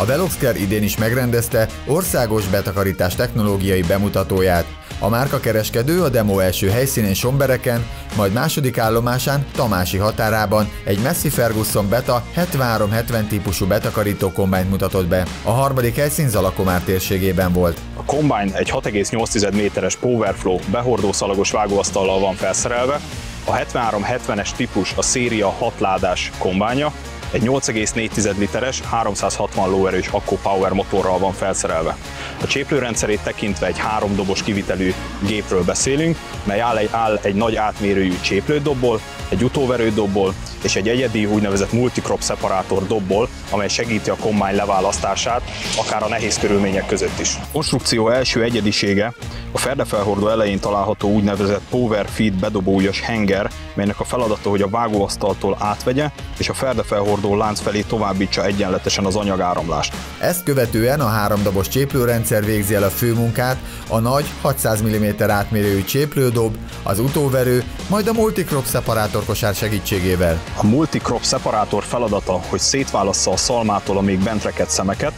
A Veloxker idén is megrendezte országos betakarítás technológiai bemutatóját. A márka kereskedő a demo első helyszínén Sombereken, majd második állomásán Tamási határában egy Messi Ferguson Beta 7370 típusú betakarító kombányt mutatott be. A harmadik helyszín Zalakomár térségében volt. A Combine egy 6,8 méteres Powerflow behordó szalagos vágóasztallal van felszerelve, a 7370-es típus a széria 6 ládás kombánya, egy 8,4 literes, 360 lóerős Akku Power motorral van felszerelve. A cséplőrendszerét tekintve egy három dobos kivitelű gépről beszélünk, mely áll egy, áll egy nagy átmérőjű cséplődobból, egy utóverődobból és egy egyedi úgynevezett multicrop szeparátor dobból, amely segíti a kombány leválasztását, akár a nehéz körülmények között is. A konstrukció első egyedisége a ferdefelhordó elején található úgynevezett power feed bedobójas henger, melynek a feladata, hogy a vágóasztaltól átvegye, és a ferdefelhordó lánc felé továbbítsa egyenletesen az anyagáramlást. Ezt követően a háromdobos cséplőrendszer végzi el a főmunkát, a nagy 600 mm átmérőjű cséplődob, az utóverő, majd a multicrop szeparátor kosár segítségével. A multicrop szeparátor feladata, hogy szétválassza a szalmától a még bent rekedt szemeket,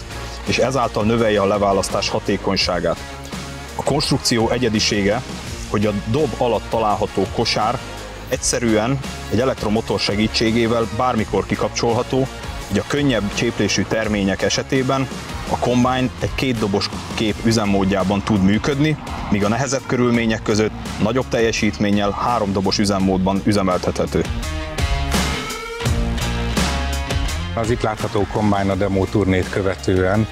és ezáltal növelje a leválasztás hatékonyságát. A konstrukció egyedisége, hogy a dob alatt található kosár egyszerűen egy elektromotor segítségével bármikor kikapcsolható, így a könnyebb cséplésű termények esetében a Combine egy két dobos kép üzemmódjában tud működni, míg a nehezebb körülmények között nagyobb teljesítménnyel három dobos üzemmódban üzemeltethető. Az itt látható Combine a demo turnét követően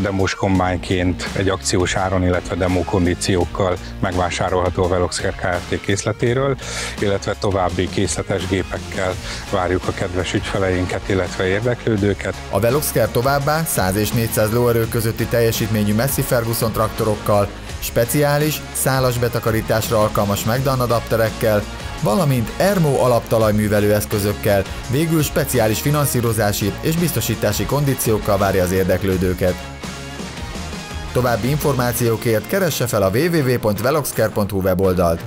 demos kombányként egy akciós áron, illetve demo kondíciókkal megvásárolható a Veloxker Kft. készletéről, illetve további készletes gépekkel várjuk a kedves ügyfeleinket, illetve érdeklődőket. A Veloxker továbbá 100 és 400 lóerő közötti teljesítményű Messi Ferguson traktorokkal, speciális, szálas betakarításra alkalmas Megdan adapterekkel, valamint Ermó alaptalajművelő eszközökkel, végül speciális finanszírozási és biztosítási kondíciókkal várja az érdeklődőket. További információkért keresse fel a www.veloxcare.hu weboldalt.